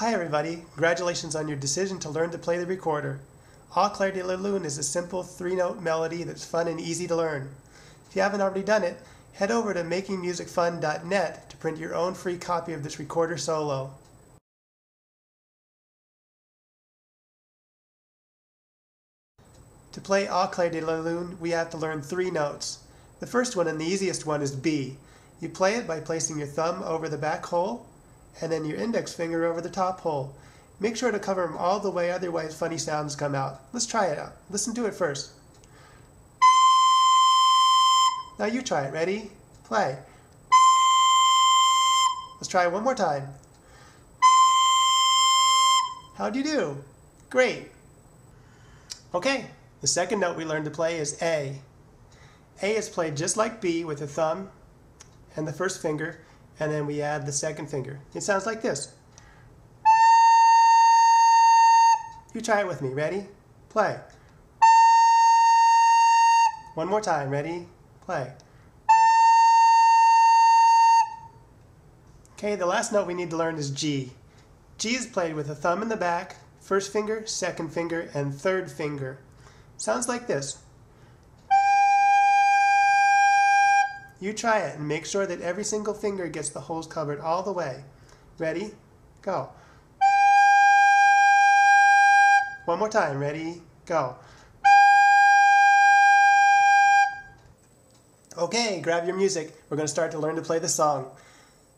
Hi everybody, congratulations on your decision to learn to play the recorder. Au clair de la lune is a simple three-note melody that's fun and easy to learn. If you haven't already done it, head over to makingmusicfun.net to print your own free copy of this recorder solo. To play Au clair de la lune, we have to learn three notes. The first one and the easiest one is B. You play it by placing your thumb over the back hole and then your index finger over the top hole. Make sure to cover them all the way, otherwise funny sounds come out. Let's try it out. Listen to it first. Now you try it. Ready? Play. Let's try it one more time. How'd you do? Great. Okay, the second note we learned to play is A. A is played just like B with the thumb and the first finger, and then we add the second finger. It sounds like this. You try it with me. Ready? Play. One more time. Ready? Play. Okay, the last note we need to learn is G. G is played with a thumb in the back, first finger, second finger, and third finger. Sounds like this. You try it and make sure that every single finger gets the holes covered all the way. Ready? Go. One more time. Ready? Go. Okay, grab your music. We're going to start to learn to play the song.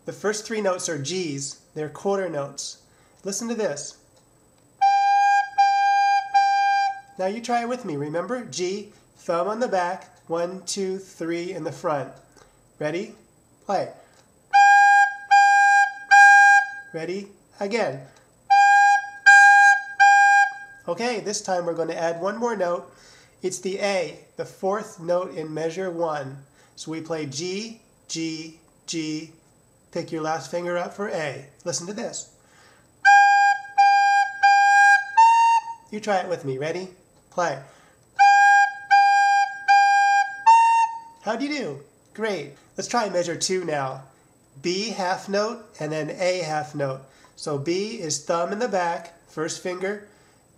The first three notes are G's. They're quarter notes. Listen to this. Now you try it with me. Remember? G, thumb on the back, one, two, three in the front. Ready? Play. Ready? Again. Okay, this time we're going to add one more note. It's the A, the fourth note in measure one. So we play G, G, G. Pick your last finger up for A. Listen to this. You try it with me. Ready? Play. How'd you do? Great. Let's try and measure two now. B half note and then A half note. So B is thumb in the back, first finger.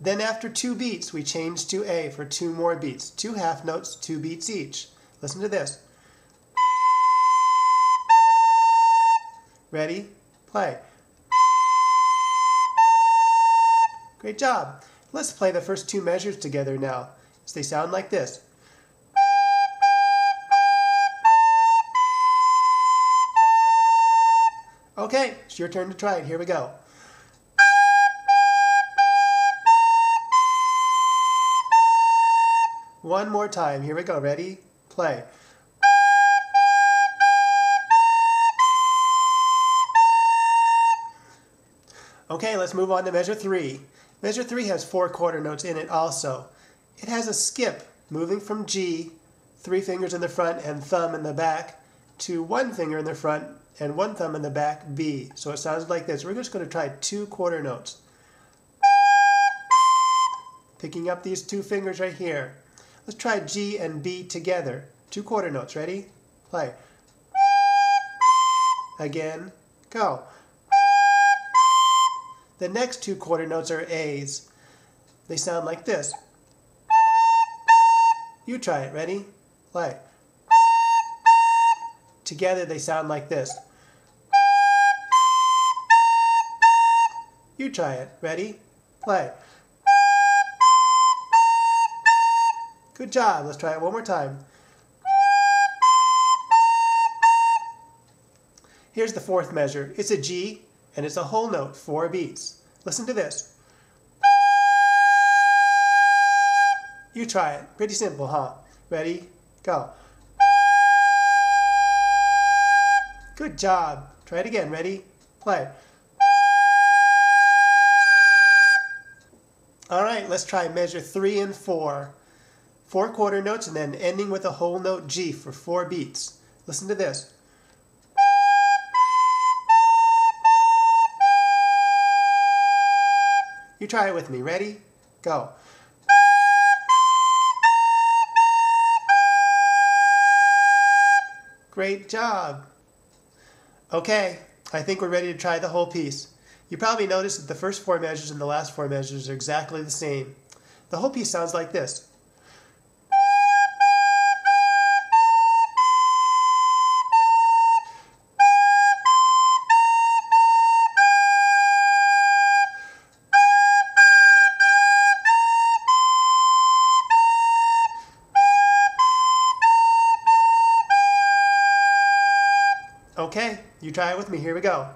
Then after two beats, we change to A for two more beats. Two half notes, two beats each. Listen to this. Ready? Play. Great job. Let's play the first two measures together now. So they sound like this. Okay, it's your turn to try it. Here we go. One more time. Here we go. Ready? Play. Okay, let's move on to measure three. Measure three has four quarter notes in it also. It has a skip moving from G, three fingers in the front and thumb in the back, to one finger in the front and one thumb in the back, B. So it sounds like this. We're just going to try two quarter notes. Picking up these two fingers right here. Let's try G and B together. Two quarter notes. Ready? Play. Again. Go. The next two quarter notes are A's. They sound like this. You try it. Ready? Play. Together they sound like this. You try it. Ready? Play. Good job. Let's try it one more time. Here's the fourth measure. It's a G, and it's a whole note, four beats. Listen to this. You try it. Pretty simple, huh? Ready? Go. Good job. Try it again. Ready? Play. All right, let's try measure three and four. Four quarter notes and then ending with a whole note G for four beats. Listen to this. You try it with me. Ready? Go. Great job. Okay, I think we're ready to try the whole piece. You probably noticed that the first four measures and the last four measures are exactly the same. The whole piece sounds like this. Okay, you try it with me. Here we go.